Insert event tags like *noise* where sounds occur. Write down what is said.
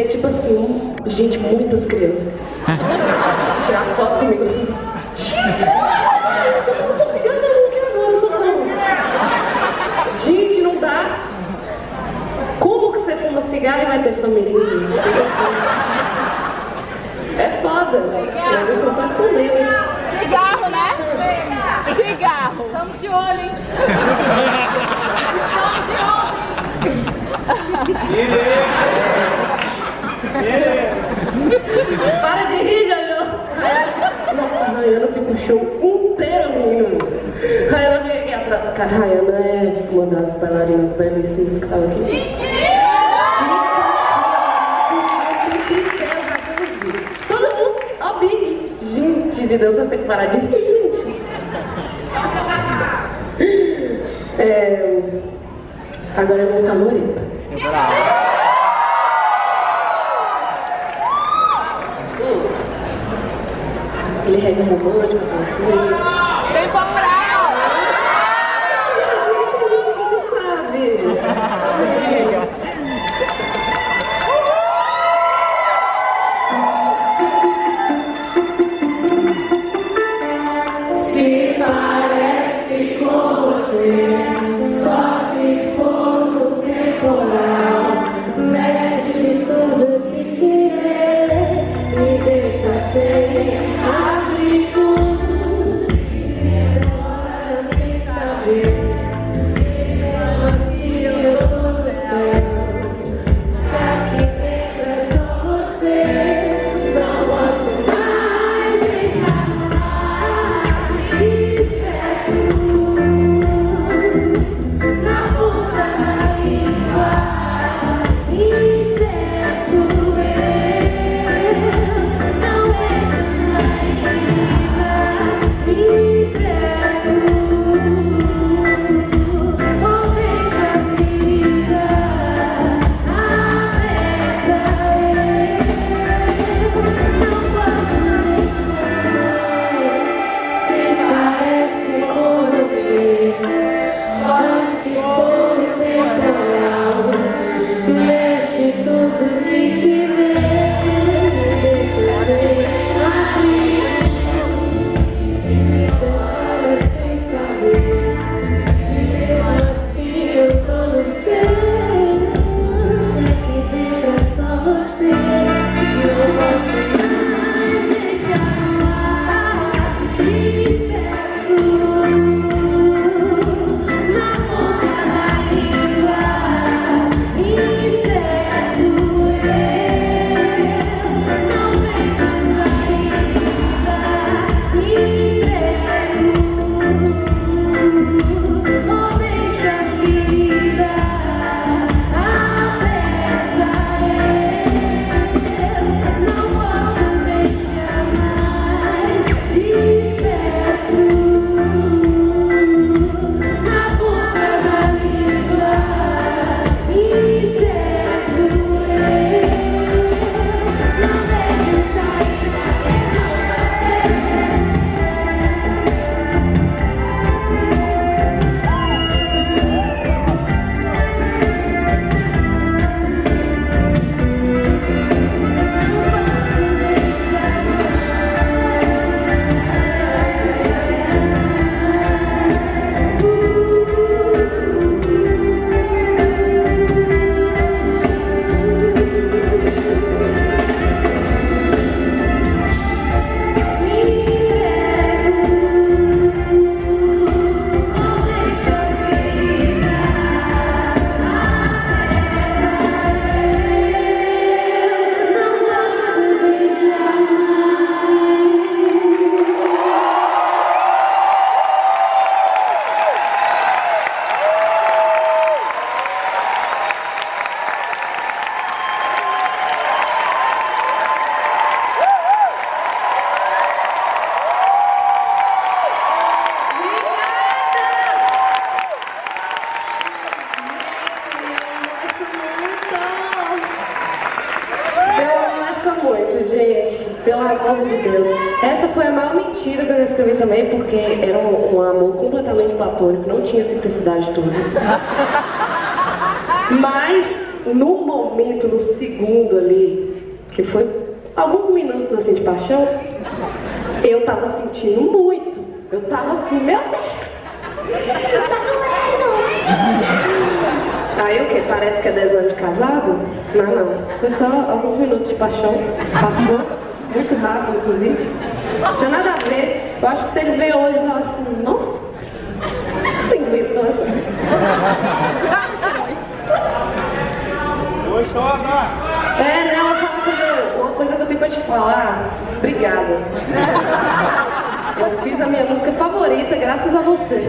vê, tipo assim, gente, muitas crianças. *laughs* Tirar foto comigo. Eu falei, Jesus! Eu não tô cigarro aqui agora, socorro. Gente, não dá. Como que você fuma cigarro e vai ter família, gente? É foda. Eu só escondendo, hein? Cigarro, né? Cigarro. Estamos de olho, hein? *laughs* Estamos de olho. *laughs* Para de rir, Jojo! Nossa, Rayana fica o show inteiro rindo. Rayana vem aqui atrás. Rayana é uma das bailarinas belíssimas que tava aqui. Mentira! Gente de Deus, vocês têm que parar de rir, gente. É, agora é minha favorita. Hum. Ele rega romântico, aquela coisa. Temporal. Sabe? Se parece com você, gente. Pelo amor de Deus. Essa foi a maior mentira que eu escrevi também, porque era um, um amor completamente platônico, não tinha simplicidade toda. Mas, no momento, no segundo ali, que foi alguns minutos assim de paixão, eu tava sentindo muito. Eu tava assim, meu Deus! Aí o que? Parece que é 10 anos de casado? Não, não. Foi só alguns minutos de paixão. Passou, muito rápido, inclusive. Não tinha nada a ver. Eu acho que se ele ver hoje, vai falar assim, nossa, você inventou essa. Gostosa! É, não, eu falo quando uma coisa que eu tenho pra te falar. Obrigada. Eu fiz a minha música favorita graças a você.